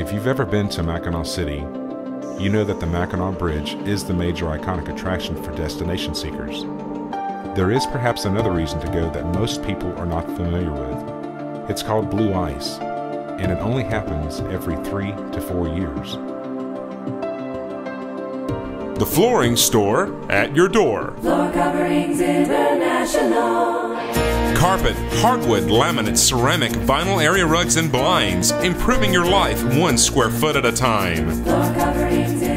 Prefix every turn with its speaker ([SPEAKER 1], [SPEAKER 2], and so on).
[SPEAKER 1] If you've ever been to Mackinaw City, you know that the Mackinac Bridge is the major iconic attraction for destination seekers. There is perhaps another reason to go that most people are not familiar with. It's called Blue Ice, and it only happens every three to four years.
[SPEAKER 2] The Flooring Store at your door.
[SPEAKER 3] Floor Coverings International.
[SPEAKER 2] Carpet, hardwood, laminate, ceramic, vinyl area rugs, and blinds, improving your life one square foot at a time.